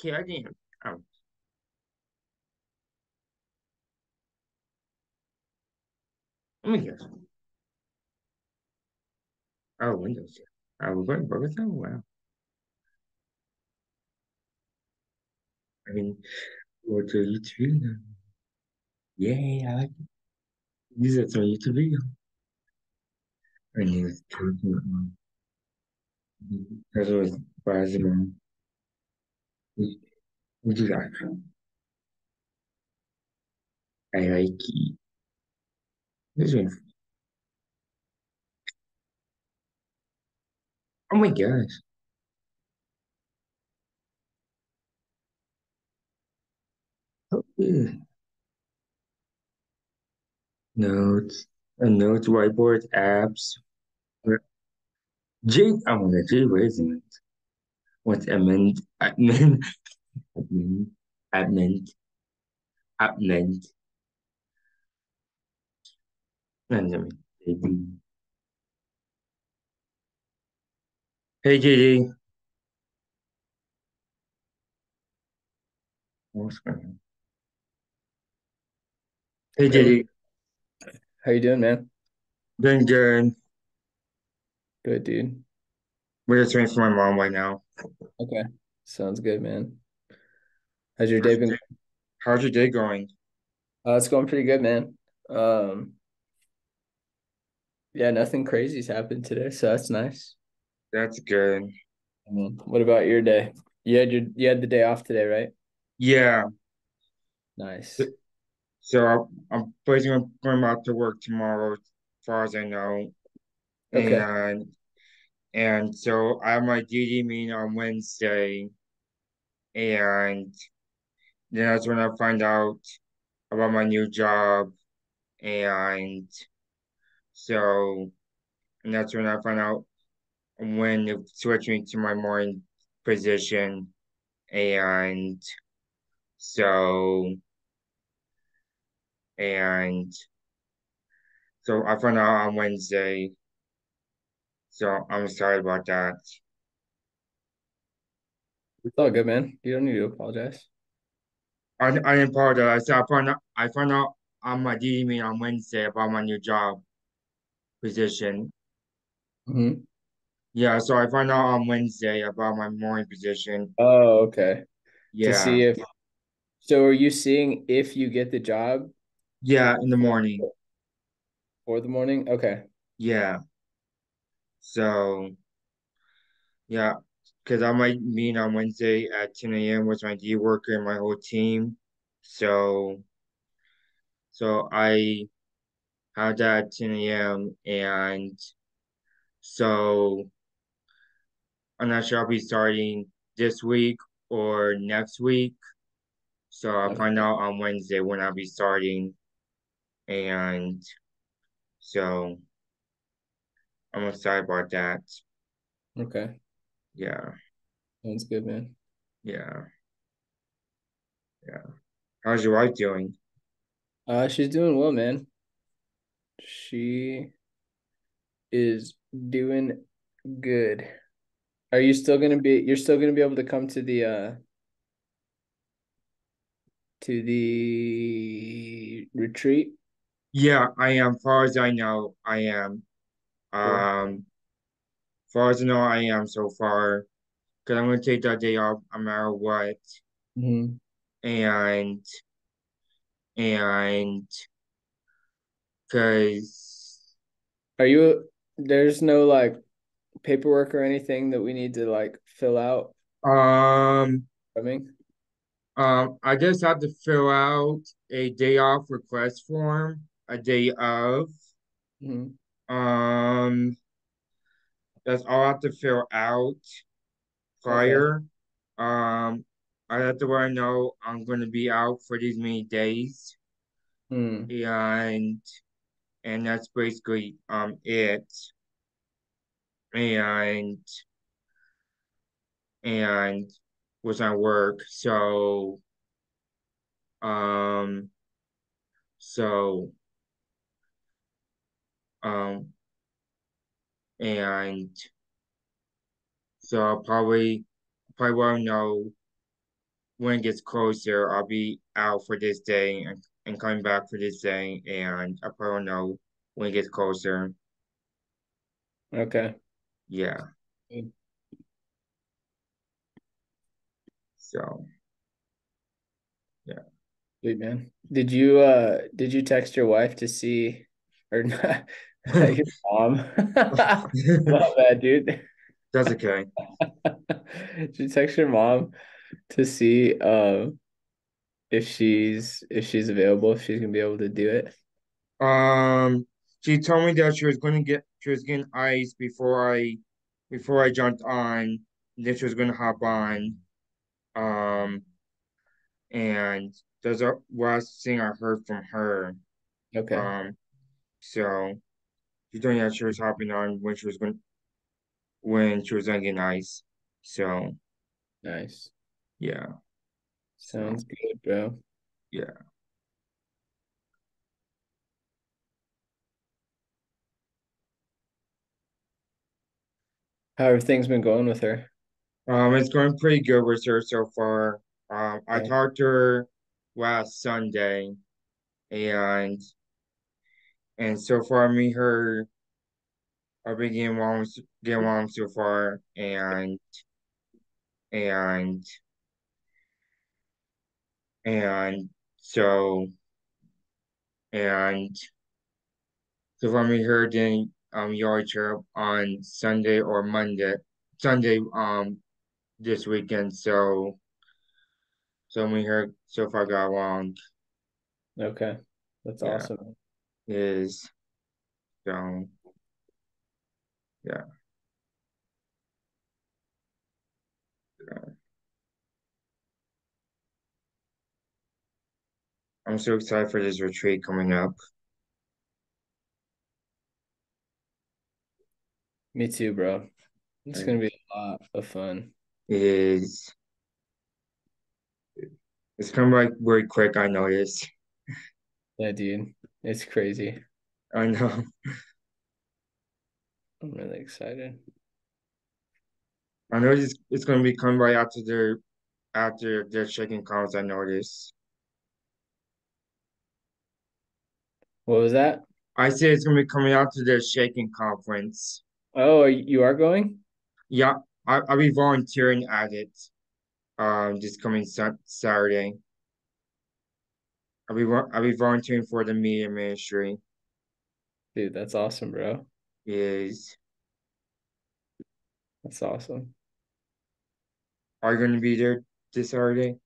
Okay, I didn't. Oh, me guess. Oh, Windows. Yeah. Oh, we're going to that. Wow. I mean, what are you doing? Yay, I like it. These are some YouTube video. I to turn it on. That was Basimon. We we do that. I like it. This one. Oh my gosh. Oh. Notes, a notes, whiteboard, apps. J, my god, J, where is it? What's admin, admin, admin, admin, admin. And Hey, JD. What's going on? Hey, JD. How you doing, man? Doing good. Good, dude. We're just waiting for my mom right now. Okay. Sounds good, man. How's your day been? How's your day going? Uh, it's going pretty good, man. Um, yeah, nothing crazy's happened today, so that's nice. That's good. I mean, what about your day? You had your you had the day off today, right? Yeah. Nice. So I'm I'm basically going back to work tomorrow, as far as I know. Okay. And and so I have my DD meeting on Wednesday, and then that's when I find out about my new job, and so and that's when I find out when they switch me to my morning position, and so and so I found out on Wednesday. So I'm sorry about that. It's all good, man. You don't need to apologize. I, I didn't apologize. I found out I found out on my meeting on Wednesday about my new job position. Mm-hmm. Yeah, so I found out on Wednesday about my morning position. Oh, okay. Yeah. To see if so are you seeing if you get the job? Yeah, in the morning. For the morning? Okay. Yeah. So yeah, because I might meet on Wednesday at 10 a.m. with my D worker and my whole team. So so I had that at 10 a.m. and so I'm not sure I'll be starting this week or next week. So I'll find out on Wednesday when I'll be starting. And so I'm excited about that. Okay. Yeah. Sounds good, man. Yeah. Yeah. How's your wife doing? Uh, she's doing well, man. She is doing good. Are you still gonna be you're still gonna be able to come to the uh to the retreat? Yeah, I am. Far as I know, I am. Um, far as I know, I am so far. Because I'm gonna take that day off no matter what. Mm-hmm. And and because Are you there's no like paperwork or anything that we need to like fill out um I mean, um I just have to fill out a day off request form a day of. Mm-hmm. Um, that's all I have to fill out Okay. prior. Um, I have to let I know I'm going to be out for these many days, Hmm. and and that's basically um it. And and was on work, so um so um and so I'll probably probably won't know when it gets closer, I'll be out for this day and, and coming back for this day, and I probably know when it gets closer. Okay. Yeah. So, yeah. Sweet man. Did you uh did you text your wife to see or not your mom? Not bad, dude. That's okay. You text your mom to see um if she's if she's available, if she's gonna be able to do it? Um, she told me that she was going to get she was getting ice before I before I jumped on. Then she was going to hop on. Um, and that's the last thing I heard from her. Okay. Um, so she told me that she was hopping on when she was going when she was going to get ice. So Nice. yeah, so Sounds good, bro. yeah. How have things been going with her? Um, it's going pretty good with her so far. Um, I talked to her last Sunday, and and so far me and I've been getting along getting along so far, and and and so and so far me her didn't um yard other on Sunday or Monday, Sunday um this weekend. So so me her so far got along. Okay. That's Yeah, awesome. Is so yeah. I'm so excited for this retreat coming up. Me too, bro. It's gonna be a lot of fun. is it's coming like very quick, I noticed. Yeah, dude. It's crazy. I know. I'm really excited. I know it's it's gonna be coming right after their after their chicken comes, I noticed. What was that? I say it's gonna be coming out to their shaking conference. Oh, you are going? Yeah, I, I'll be volunteering at it um this coming Saturday. I'll be I'll be volunteering for the media ministry. Dude, that's awesome, bro. Is That's awesome. are you gonna be there this Saturday?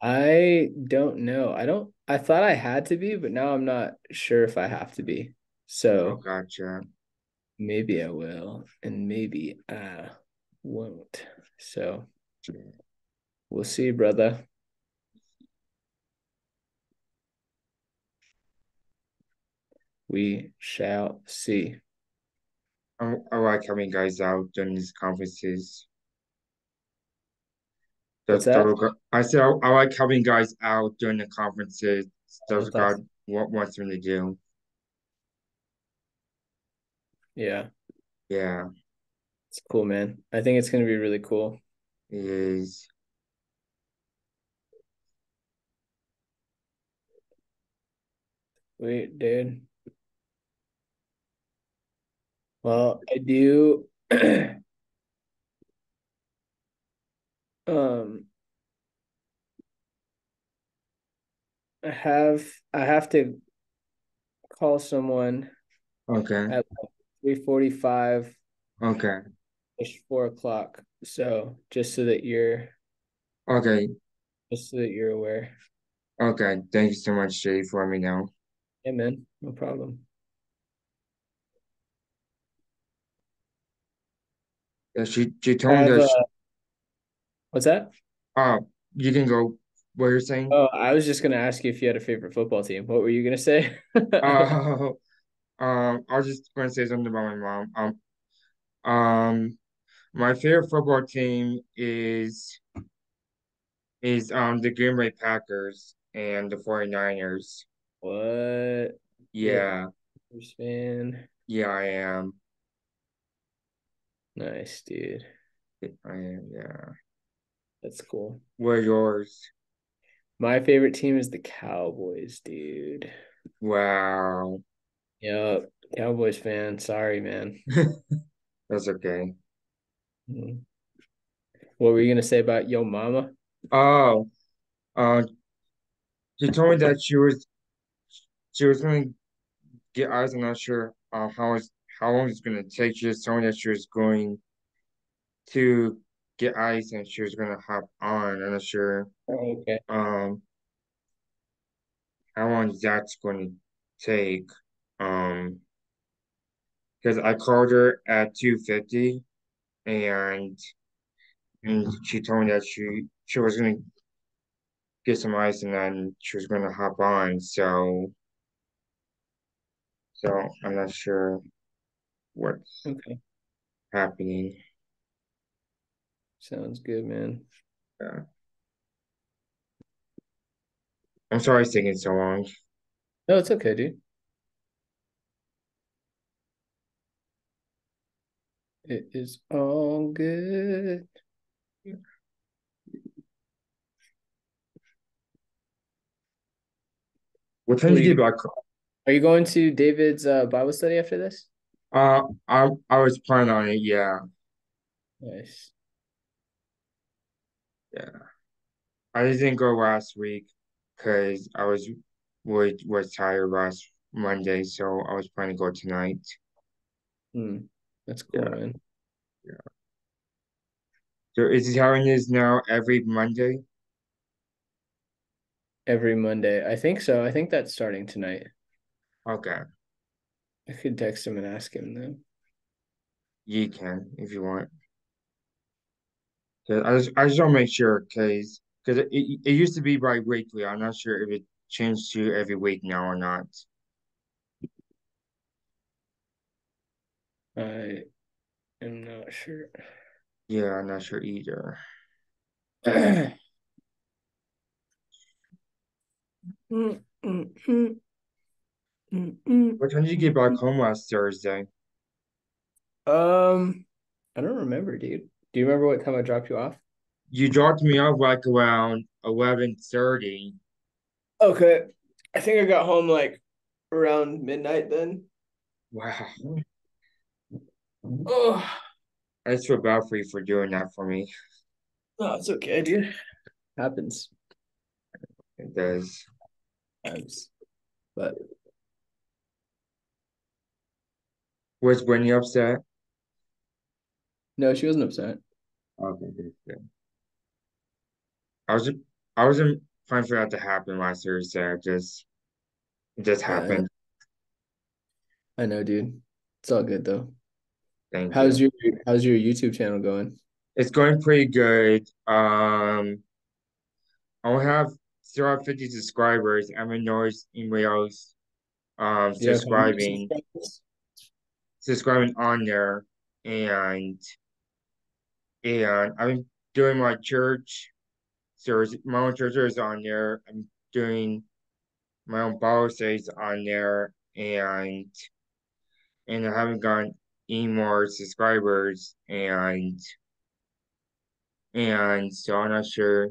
I don't know. I don't I thought I had to be, but now I'm not sure if I have to be. Oh, So gotcha. maybe I will, and maybe I won't. So we'll see, brother. We shall see. I, I like having guys out during these conferences. That's the I said I, I like having guys out during the conferences. That's what God awesome. wants me to do. Yeah, Yeah, it's cool, man. I think it's gonna be really cool. it is. Wait, dude. Well, I do um I have I have to call someone Okay. at three forty five Okay. ish four o'clock. So just so that you're Okay. just so that you're aware. Okay. Thank you so much, Jay, for letting me know. Yeah, man, no problem. Yeah, she she told me Have that uh she, what's that? oh, you can go. What you're saying? Oh, I was just gonna ask you if you had a favorite football team. What were you gonna say? Oh, um, I was just going to say something about my mom. Um, um, my favorite football team is is um the Green Bay Packers and the 49ers. What? Yeah, fan? yeah, I am. Nice, dude. I am, yeah. That's cool. What are yours? My favorite team is the Cowboys, dude. Wow. Yep. Cowboys fan. Sorry, man. That's okay. Mhm. What were you gonna say about Yo Mama? Oh, uh, she told me that she was she was gonna get eyes. I'm not sure uh, how it's how long it's gonna take. She just told me that she was going to get ice and she was gonna hop on. I'm not sure okay. um how long that's going to take. Um, because I called her at 2:50 and and she told me that she she was gonna get some ice and then she was gonna hop on. So so I'm not sure what's Okay. happening. Sounds good, man. Yeah. I'm sorry it's taking so long. No, it's okay, dude. It is all good. What time are you back? are you going to David's uh Bible study after this? Uh, I I was planning on it. Yeah, Nice. yeah. I didn't go last week because I was was was tired last Monday, so I was planning to go tonight. Hmm. That's cool, Yeah, man. yeah. So is it how it is now every Monday? Every Monday. I think so. I think that's starting tonight. Okay, I could text him and ask him though. you can if you want. 'Cause I just I just want to make sure because because it, it it used to be bi-weekly. I'm not sure if it changed to every week now or not. I am not sure. Yeah, I'm not sure either. Mm, mm, mm, mm. Mm, mm, mm, mm, What time did you get back home last Thursday? Um, I don't remember, dude. Do you remember what time I dropped you off? You dropped me off like around 11:30. Okay. I think I got home like around midnight then. Wow. Oh, I just feel bad for you for doing that for me. no, it's okay, dude. Happens. It does. Happens. But Was Brittany upset? no, she wasn't upset. Okay, good, good. I was I wasn't planning for that to happen last Thursday. I just it just Yeah, I know, happened. I know, dude. It's all good though. Thank How's you. your how's your YouTube channel going? It's going pretty good. Um, I only have still have 50 subscribers. I haven't noticed anybody else um Do you have how many subscribing? Subscribing on there and and I'm doing my church service my own church service on there. I'm doing my own Bible studies on there and and I haven't gotten any more subscribers and and so I'm not sure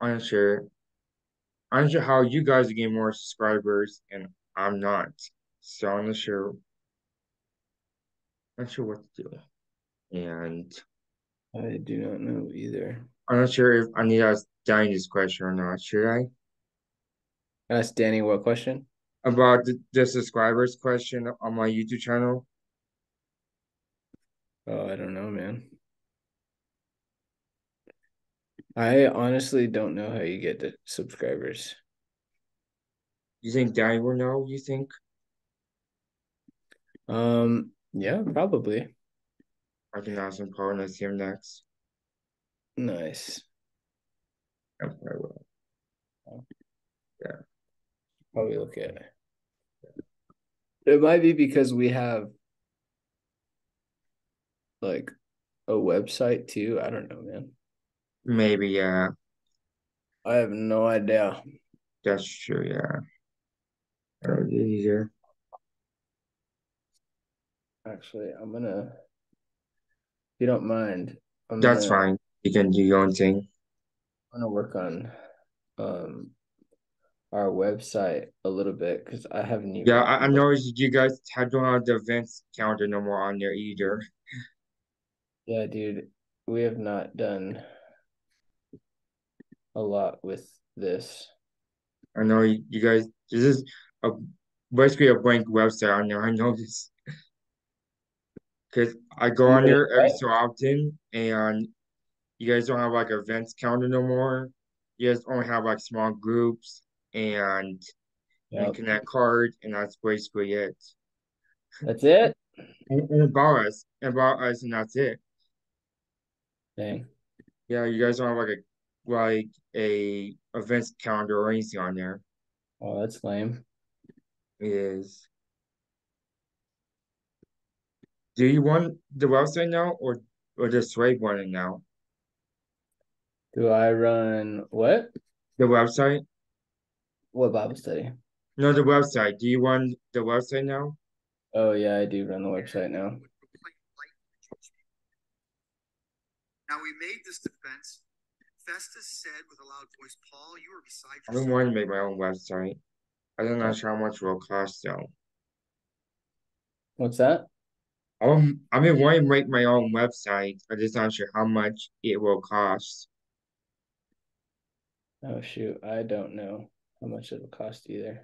I'm not sure I'm not sure how you guys are getting more subscribers and I'm not. So I'm not sure not sure what to do. And I do not know either. I'm not sure if I need to ask Danny this question or not. Should I? Ask Danny what question? About the, the subscribers question on my YouTube channel. Oh, I don't know, man. I honestly don't know how you get the subscribers. You think Danny will know, you think? Um, yeah, probably. I can ask him probably when I see him next. Nice. I probably will. Yeah. Probably look at it. It might be because we have like a website too. I don't know, man. Maybe, yeah. I have no idea. That's true, yeah. That would be easier. Actually, I'm gonna, if you don't mind, I'm That's gonna fine. You can do your own thing. I'm gonna work on um our website a little bit because I haven't even Yeah, I, I noticed you guys don't have the events calendar no more on there either. Yeah, dude, we have not done a lot with this. I know you, you guys. This is a basically a blank website on there. I know this because I go on there every so often, and you guys don't have like events calendar no more. You guys only have like small groups and Yep. connect card, and that's basically it. That's it? And, and about us, and about us, and that's it. Dang. Yeah, you guys don't have like a like a events calendar or anything on there. Oh, that's lame. It is. Do you want the website now or or just Sway want it now? Do I run what? The website? What Bible study? No, the website. Do you want the website now? Oh yeah, I do run the website now. Now we made this defense. Festus said with a loud voice, Paul, you are beside I've been yourself. wanting to make my own website. I don't sure how much it will cost though. What's that? I'm I've been wanting to make my own website. I'm just not sure how much it will cost. Oh shoot, I don't know how much it'll cost either.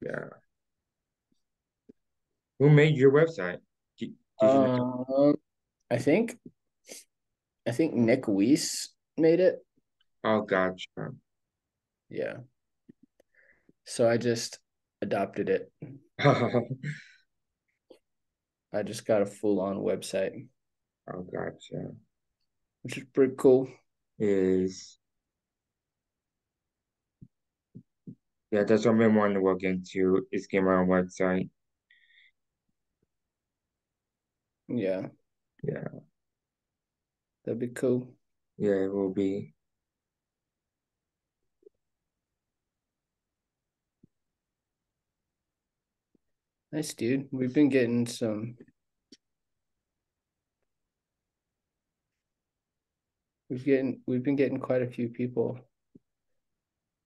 Yeah. Who made your website? Did, did you know? Um, I think I think Nick Weiss made it. Oh, gotcha. Yeah. So I just adopted it. I just got a full-on website, Oh, gotcha. which is pretty cool. Is yeah, that's what I've been wanting to look into is get my own website. Yeah, Yeah, that'd be cool. yeah, it will be. Nice, dude. We've been getting some. We've getting we've been getting quite a few people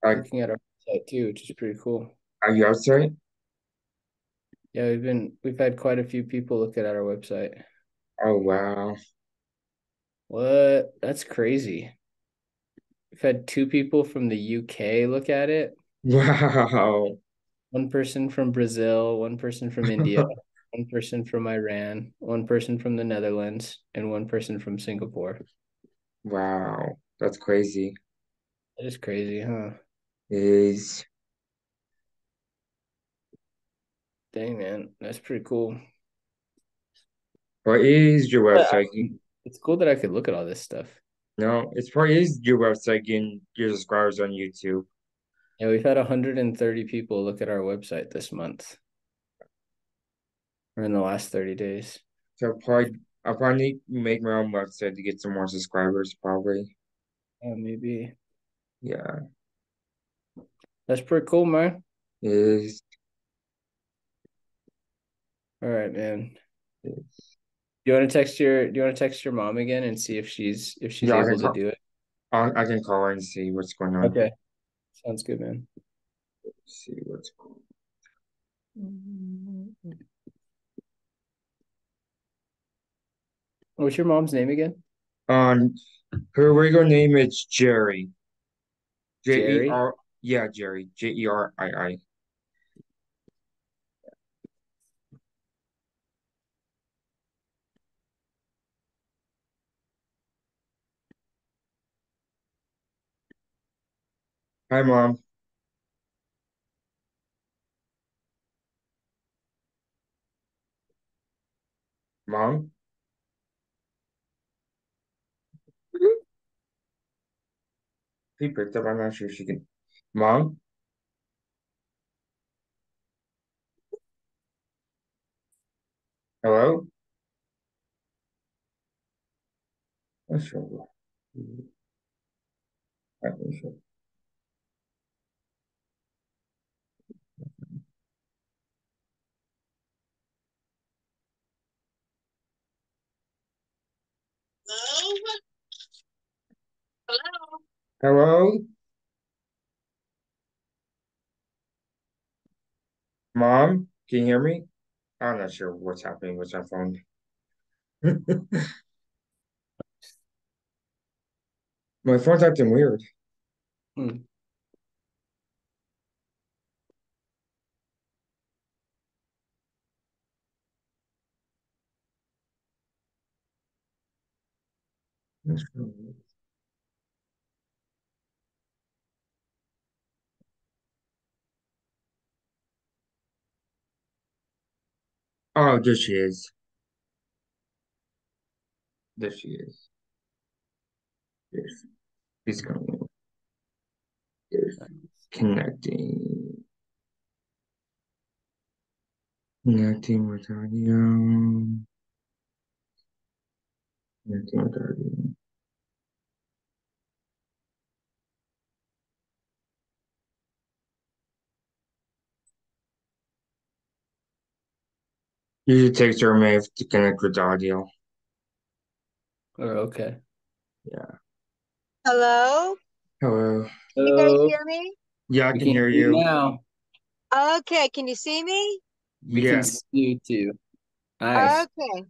Are, looking at our website too, which is pretty cool. are you outside? Yeah, we've been we've had quite a few people look at our website. Oh wow. What? That's crazy. We've had two people from the UK look at it. Wow. One person from Brazil, one person from India, one person from Iran, one person from the Netherlands, and one person from Singapore. Wow. That's crazy. That is crazy, huh? Is Dang, man. That's pretty cool. what is your website? You, um, It's cool that I could look at all this stuff. no, it's probably is your website getting your subscribers on YouTube. Yeah, we've had 130 people look at our website this month or in the last 30 days. So probably I'll probably make my own website to get some more subscribers, probably. Yeah, maybe. Yeah. That's pretty cool, man. Is All right, man. Do you want to text your do you want to text your mom again and see if she's if she's Yeah, able to call, do it? I, I can call her and see what's going on. Okay. Sounds good, man. See what's going What's your mom's name again? on. Her regular name is Jerry. J E Jerry? Yeah, Jerry. J E R I I. Hi, Mom. Mom? He picked up. I'm not sure if she can. Mom? Hello? Not sure. Not sure. Hello? Hello. Hello? Mom, can you hear me? I'm not sure what's happening with my phone. My phone's acting weird. Hmm. Oh, there she is. There she is. Yes. She's coming. Yes. Connecting. Connecting with audio. Connecting with audio. Usually takes her a to connect with audio. Oh, okay. Yeah. Hello? Hello. Can you guys So hear me? Yeah, I can can hear hear you you. now. Okay, can you see me? We Yeah. can see you too. Nice. Okay.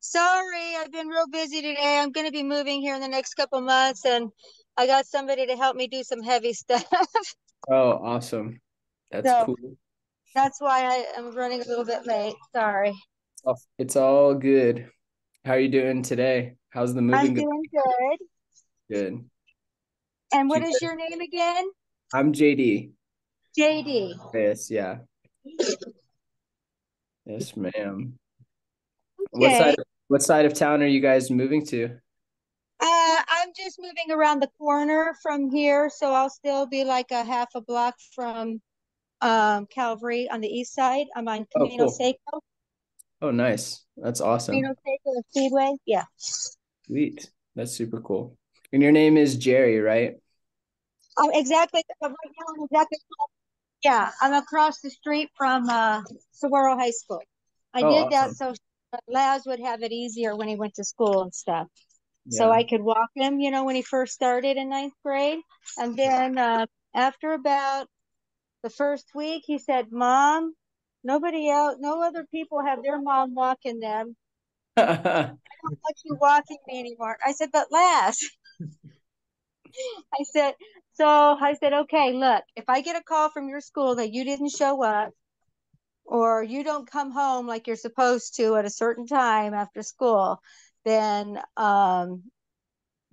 Sorry, I've been real busy today. I'm going to be moving here in the next couple months and I got somebody to help me do some heavy stuff. Oh, awesome. That's So cool. That's why I am running a little bit late. Sorry. Oh, It's all good. How are you doing today? How's the I'm moving going? doing good. Good. And what is your name again? I'm JD. JD. Yes, yeah. Yes, ma'am. What Okay. side what side of town are you guys moving to? Uh, I'm just moving around the corner from here, so I'll still be like a half a block from um Calvary on the east side. I'm on Oh, Camino cool. Seco. Oh, nice. That's awesome. Camino Seco Speedway. Yeah. Sweet. That's super cool. And your name is Jerry, right? Um, exactly. Right now, I'm exactly. Yeah, I'm across the street from uh, Saguaro High School. I Oh, did that so Laz would have it easier when he went to school and stuff. So I could walk him, you know, when he first started in ninth grade. And then uh, after about the first week, he said, Mom, nobody else, no other people have their mom walking them. I don't want you walking me anymore. I said, but Laz, I said, so I said, okay, look, if I get a call from your school that you didn't show up or you don't come home like you're supposed to at a certain time after school, then um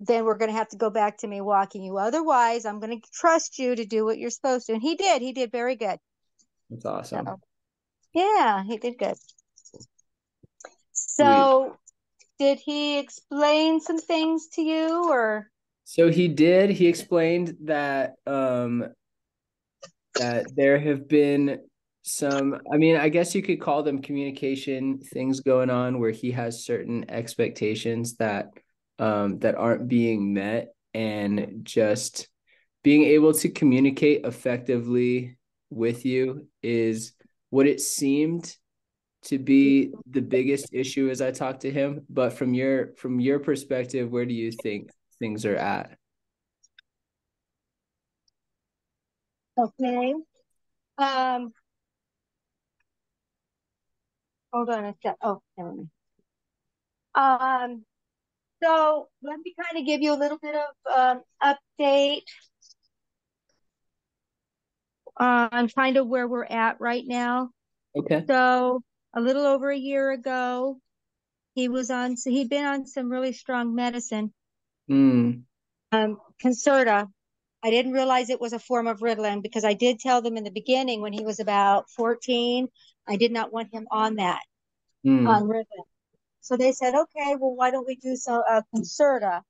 then we're going to have to go back to me walking you. Otherwise, I'm going to trust you to do what you're supposed to. And he did. He did very good. That's awesome. So, yeah, he did good. So, did he explain some things to you or? So he did. He explained that um that there have been some, I mean, I guess you could call them communication things going on where he has certain expectations that um that aren't being met and just being able to communicate effectively with you is what it seemed to be the biggest issue as I talked to him. But from your from your perspective, where do you think things are at? Okay. Um, hold on a sec. Oh, never mind. Um, so let me kind of give you a little bit of um, update on kind of where we're at right now. Okay. So a little over a year ago, he was on, so he'd been on some really strong medicine, Mm, um, Concerta. I didn't realize it was a form of Ritalin because I did tell them in the beginning when he was about 14, I did not want him on that, mm, on Ritalin. So they said, okay, well, why don't we do some uh, Concerta?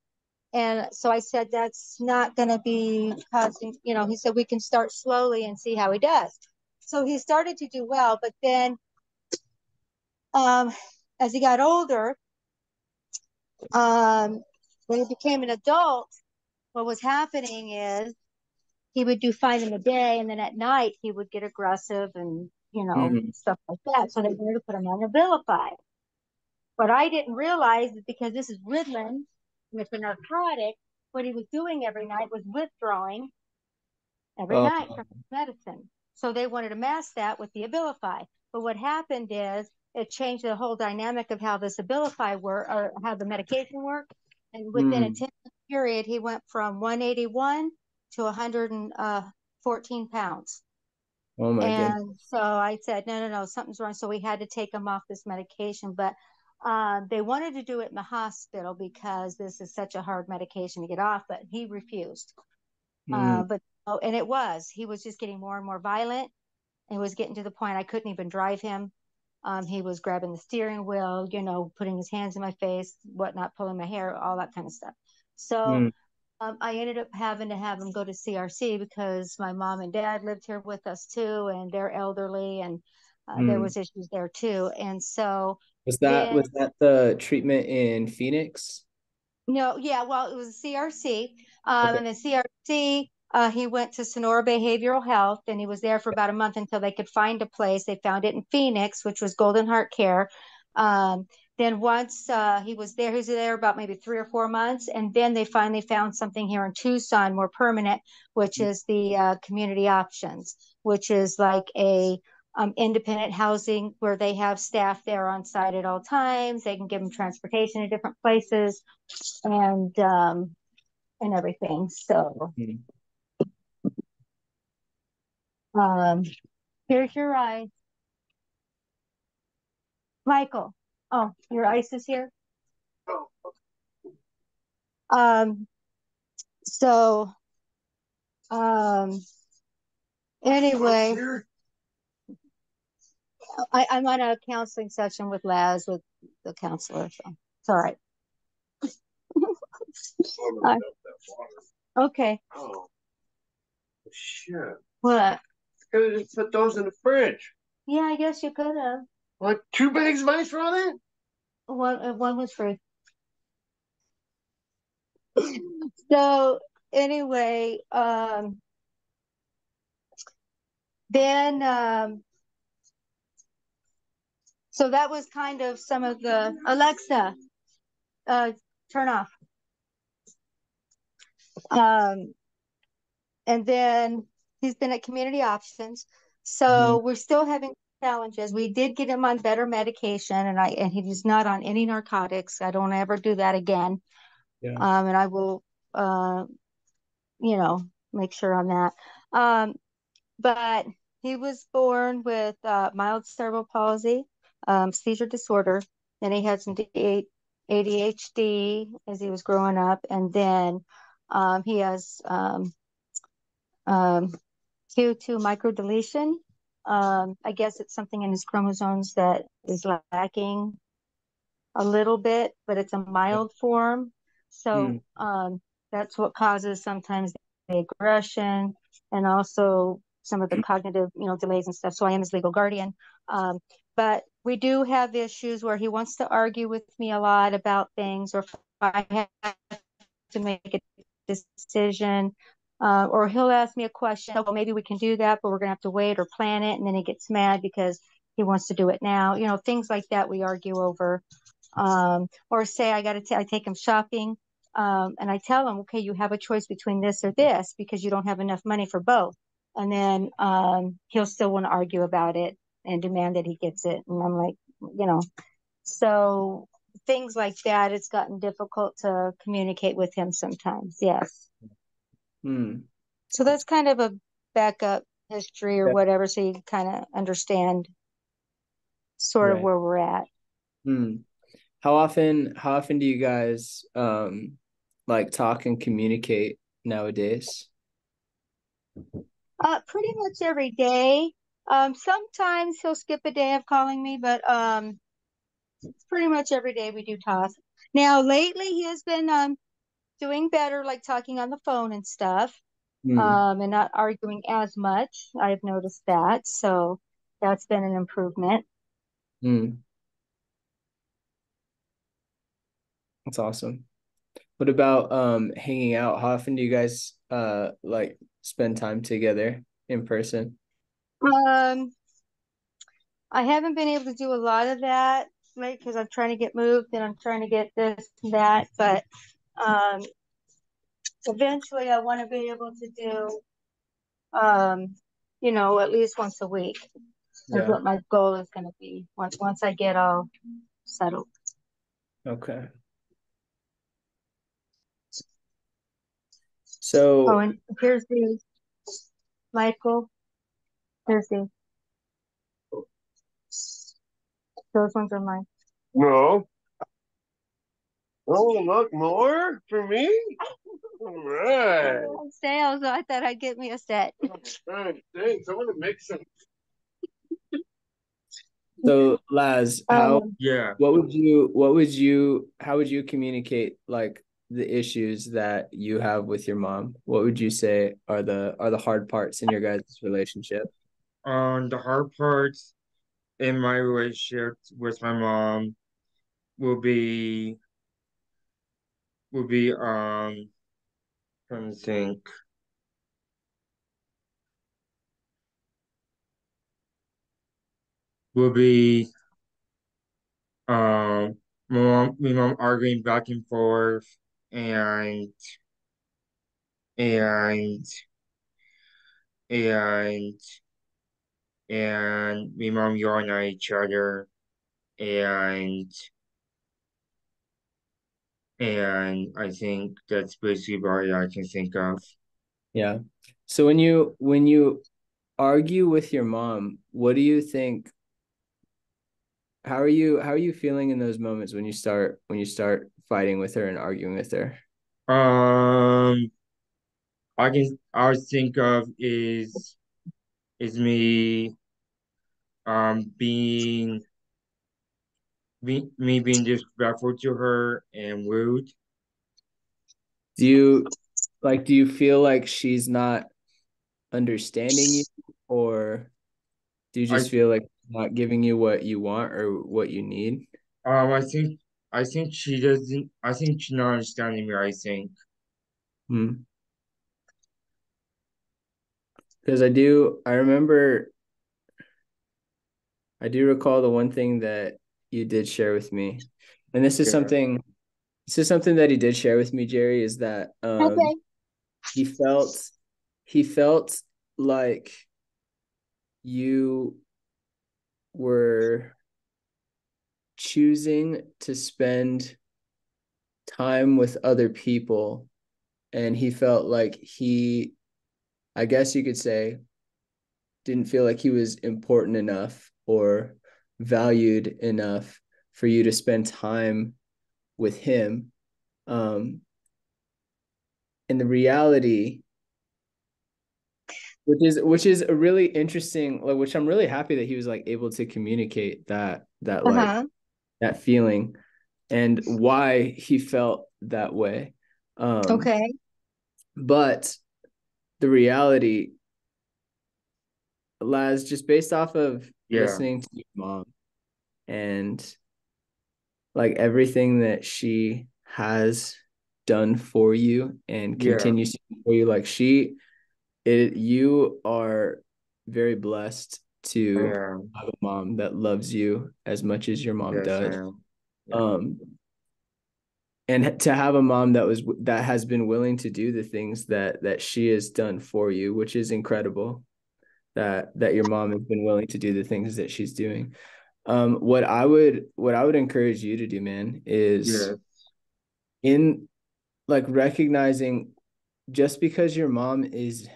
And so I said, that's not going to be causing, you know, he said, we can start slowly and see how he does. So he started to do well, but then um, as he got older, um, when he became an adult, what was happening is he would do fine in the day, and then at night he would get aggressive and you know mm. stuff like that. So they wanted to put him on Abilify. What I didn't realize is because this is Ritalin, it's a narcotic, what he was doing every night was withdrawing every Oh. night from his medicine. So they wanted to mask that with the Abilify. But what happened is it changed the whole dynamic of how this Abilify work or how the medication worked. And within a Hmm. 10 month period, he went from 181 to 114 pounds. Oh my. And so I said, no, no, no, something's wrong. So we had to take him off this medication. But um, they wanted to do it in the hospital because this is such a hard medication to get off, but he refused. Uh, Mm. but oh, and it was, he was just getting more and more violent. It was getting to the point I couldn't even drive him. Um, he was grabbing the steering wheel, you know, putting his hands in my face, whatnot, pulling my hair, all that kind of stuff. So Mm. um, I ended up having to have him go to CRC because my mom and dad lived here with us too, and they're elderly, and uh, there Mm. was issues there too. And so, Was that was that the treatment in Phoenix? no, yeah, well, it was a CRC, um, Okay. and the CRC, uh, he went to Sonora Behavioral Health, and he was there for about a month until they could find a place. They found it in Phoenix, which was Golden Heart Care. Um, then once uh, he was there, he was there about maybe three or four months, and then they finally found something here in Tucson, more permanent, which is the uh, Community Options, which is like a um, independent housing where they have staff there on site at all times. They can give them transportation to different places, and um, and everything. So, Mhm. um, here's your ice, Michael. Oh, your ice is here. Um, so, um, anyway, I, I'm on a counseling session with Laz with the counselor, so it's all right. Hi. Okay, Oh. Shit. what? Could have just put those in the fridge. Yeah, I guess you could have. What, two bags of ice for all that? One, uh, one was free. So anyway, um, then, um, so that was kind of some of the, Alexa, uh, turn off. Um, and then he's been at Community Options. So we're still having challenges. We did get him on better medication and I, and he's not on any narcotics. I don't ever do that again. Yeah. Um, and I will, uh, you know, make sure on that. Um, but he was born with uh, mild cerebral palsy, seizure disorder. Then he had some ADHD as he was growing up, and then um, he has um, um, Q2 microdeletion. Um, I guess it's something in his chromosomes that is lacking a little bit, but it's a mild form. So um, that's what causes sometimes the aggression and also some of the cognitive, you know, delays and stuff. So I am his legal guardian. Um, but we do have issues where he wants to argue with me a lot about things, or if I have to make a decision, uh, or he'll ask me a question. Well, maybe we can do that, but we're gonna have to wait or plan it, and then he gets mad because he wants to do it now. You know, things like that we argue over. Um, or say I got to I take him shopping, um, and I tell him, okay, you have a choice between this or this because you don't have enough money for both. And then um, he'll still want to argue about it and demand that he gets it. And I'm like, you know, so things like that, it's gotten difficult to communicate with him sometimes. Yes. Hmm. So that's kind of a backup history or whatever, so you kind of understand sort of where we're at. Hmm. How often how often do you guys um like talk and communicate nowadays? Uh, pretty much every day. Um, sometimes he'll skip a day of calling me, but um, it's pretty much every day we do talk. Now, lately he has been um doing better, like talking on the phone and stuff, Hmm. um, and not arguing as much. I've noticed that, so that's been an improvement. Hmm. That's awesome. What about um hanging out? How often do you guys uh like spend time together in person? Um, I haven't been able to do a lot of that, right? Because I'm trying to get moved and I'm trying to get this and that, but um, eventually I want to be able to do, um, you know, at least once a week. That's Yeah. what my goal is going to be once once I get all settled. Okay. So. Oh, and here's the Michael. Here's the. Those ones are mine. No. Oh, look, more for me? All right. On sale, so I thought I'd get me a set. Alright, thanks. I'm gonna make some. so Laz, how Um, Yeah. what would you what would you how would you communicate like the issues that you have with your mom? What would you say are the are the hard parts in your guys' relationship? Um, the hard parts in my relationship with my mom will be will be um trying to think. Will be um my mom my mom arguing back and forth and and and and my mom yelling at each other and and I think that's basically about it I can think of. Yeah. So when you when you argue with your mom, what do you think how are you how are you feeling in those moments when you start when you start fighting with her and arguing with her? Um, I can I would think of is is me um being me, me being disrespectful to her and rude. Do you like do you feel like she's not understanding you or do you just I- feel like not giving you what you want or what you need? Um, I think I think she doesn't. I think she's not understanding me. I think. Hmm. Because I do, I remember, I do recall the one thing that you did share with me, and this is Yeah. something, this is something that he did share with me, Jerry, is that um, Okay. he felt, he felt like you were choosing to spend time with other people, and he felt like he I guess you could say, didn't feel like he was important enough or valued enough for you to spend time with him. Um, and the reality, which is which is a really interesting, like which I'm really happy that he was like able to communicate that that like Uh-huh. that feeling and why he felt that way. Um, Okay. but the reality, Laz, just based off of Yeah. listening to your mom and like everything that she has done for you and Yeah. continues to do for you, like she, it, you are very blessed to have a mom that loves you as much as your mom Yes, does. Yeah. Um, and to have a mom that was that has been willing to do the things that that she has done for you, which is incredible. That that your mom has been willing to do the things that she's doing. Um, what I would what I would encourage you to do, man, is in like recognizing just because your mom is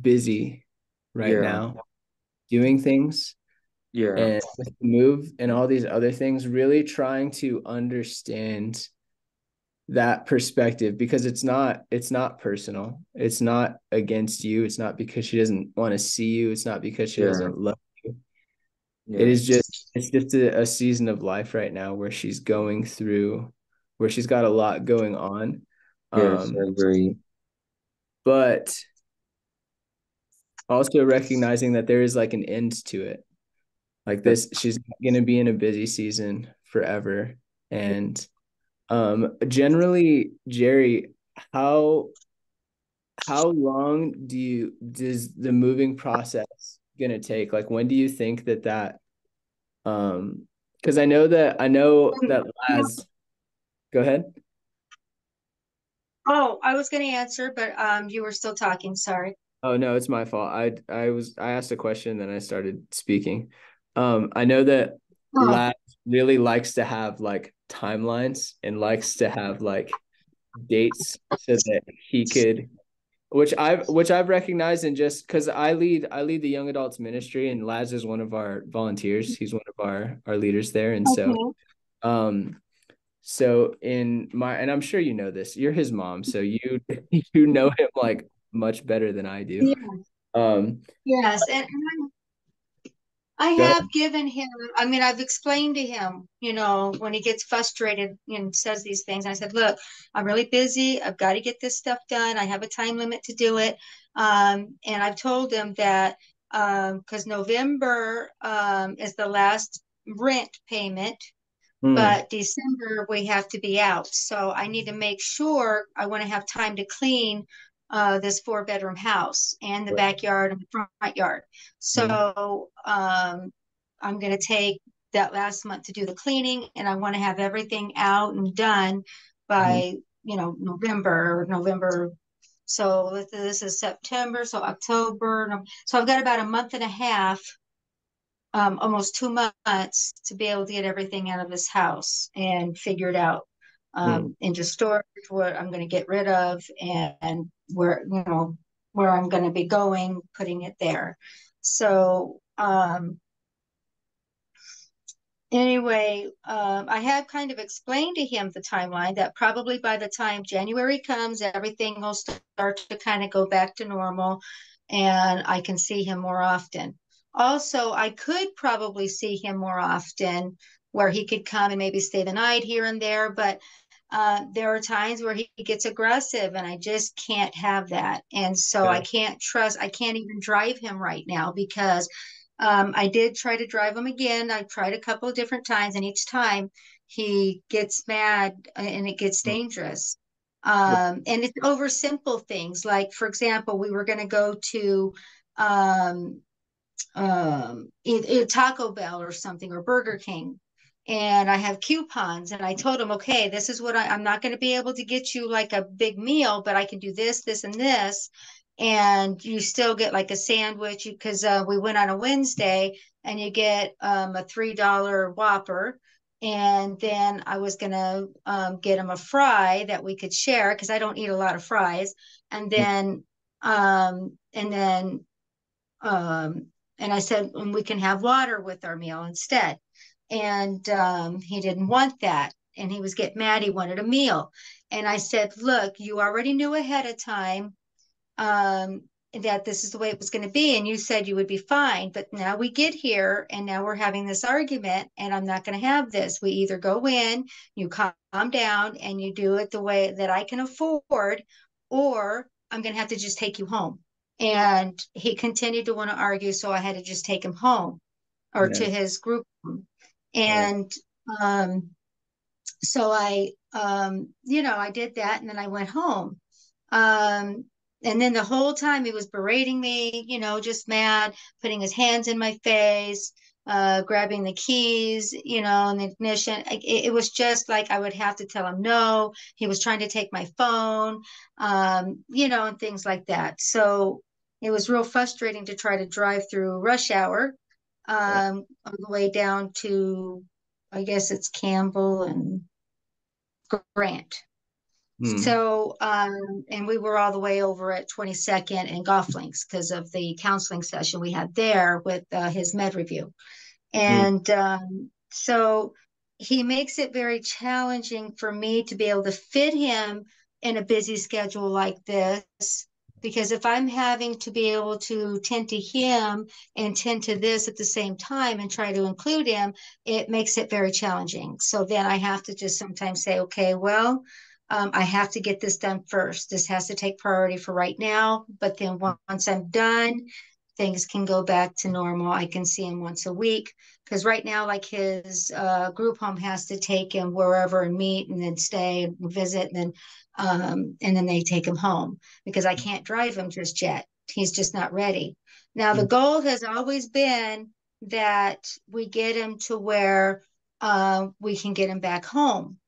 busy right Yeah. now doing things Yeah. and move and all these other things, really trying to understand that perspective because it's not it's not personal. It's not against you. It's not because she doesn't want to see you. It's not because she Yeah. doesn't love you. Yeah. It is just it's just a, a season of life right now where she's going through where she's got a lot going on. Yes, Um, I agree. but also recognizing that there is like an end to it. Like this, she's going to be in a busy season forever. And um, generally, Jerry, how how long do you does the moving process going to take? Like, when do you think that that um, because I know that I know that Laz. Go ahead. Oh, I was going to answer, but um, you were still talking. Sorry. Oh no, it's my fault. I I was I asked a question, then I started speaking. Um, I know that Oh. Laz really likes to have like timelines and likes to have like dates so that he could which I've which I've recognized and just because I lead I lead the young adults ministry and Laz is one of our volunteers. He's one of our our leaders there. And so Okay. um so in my and I'm sure you know this, you're his mom, so you you know him like much better than I do. Yeah. Um Yes, and, and I I Go ahead. have given him, I mean, I've explained to him, you know, when he gets frustrated and says these things, I said, look, I'm really busy. I've got to get this stuff done. I have a time limit to do it. Um, and I've told him that um, because November um, is the last rent payment, hmm, but December we have to be out. So I need to make sure I want to have time to clean uh, this four bedroom house and the Right. backyard and the front yard. So um, I'm going to take that last month to do the cleaning and I want to have everything out and done by, you know, November, November. So this- is September, so October. So I've got about a month and a half um, almost two months to be able to get everything out of this house and figure it out um, into storage, what I'm going to get rid of, and, and where you know where I'm going to be going, putting it there. So um, anyway, um, I have kind of explained to him the timeline that probably by the time January comes, everything will start to kind of go back to normal, and I can see him more often. Also, I could probably see him more often where he could come and maybe stay the night here and there, but uh, there are times where he gets aggressive and I just can't have that. And so I can't trust, I can't even drive him right now because um, I did try to drive him again. I tried a couple of different times, and each time he gets mad and it gets Mm. dangerous. Um, and it's over simple things. Like, for example, we were going to go to um, um, e- e- Taco Bell or something or Burger King. And I have coupons, and I told him, okay, this is what I, I'm not going to be able to get you like a big meal, but I can do this, this, and this. And you still get like a sandwich because uh, we went on a Wednesday and you get um, a $3 Whopper. And then I was going to um, get him a fry that we could share because I don't eat a lot of fries. And then, um, and then, um, and I said, and we can have water with our meal instead. And um, he didn't want that. And he was getting mad. He wanted a meal. And I said, look, you already knew ahead of time um, that this is the way it was going to be. And you said you would be fine. But now we get here and now we're having this argument, and I'm not going to have this. We either go in, you calm down, and you do it the way that I can afford, or I'm going to have to just take you home. And he continued to want to argue. So I had to just take him home or to his group. And um, so I, um, you know, I did that and then I went home. Um, and then the whole time he was berating me, you know, just mad, putting his hands in my face, uh, grabbing the keys, you know, and the ignition. It, it was just like I would have to tell him no. He was trying to take my phone, um, you know, and things like that. So it was real frustrating to try to drive through rush hour um, on the way down to, I guess it's Campbell and Grant. Hmm. So, um, and we were all the way over at 22nd and Golf Links because of the counseling session we had there with uh, his med review. And um, so he makes it very challenging for me to be able to fit him in a busy schedule like this. Because if I'm having to be able to tend to him and tend to this at the same time and try to include him, it makes it very challenging. So then I have to just sometimes say, okay, well, um, I have to get this done first. This has to take priority for right now. But then once I'm done, things can go back to normal. I can see him once a week because right now, like his uh, group home has to take him wherever and meet and then stay and visit and then um, and then they take him home because I can't drive him just yet. He's just not ready. Now the Mm. goal has always been that we get him to where uh, we can get him back home.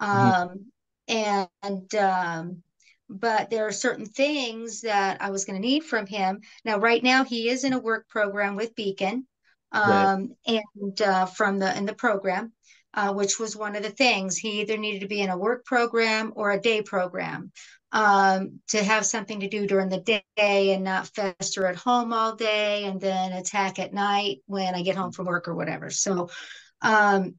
Mhm. Um, and um, but there are certain things that I was going to need from him. Now, right now, he is in a work program with Beacon, Right. um, and uh, from the in the program, uh, which was one of the things he either needed to be in a work program or a day program um, to have something to do during the day and not fester at home all day and then attack at night when I get home from work or whatever. So. Um,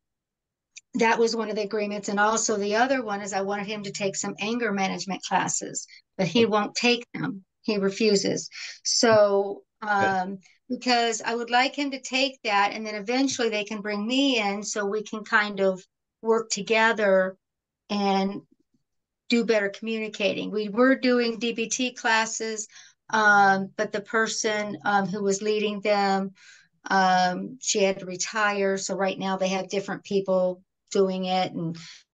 that was one of the agreements. And also the other one is I wanted him to take some anger management classes, but he won't take them. He refuses. So, um, because I would like him to take that and then eventually they can bring me in so we can kind of work together and do better communicating. We were doing DBT classes, um, but the person um, who was leading them, um, she had to retire. So right now they have different people doing it and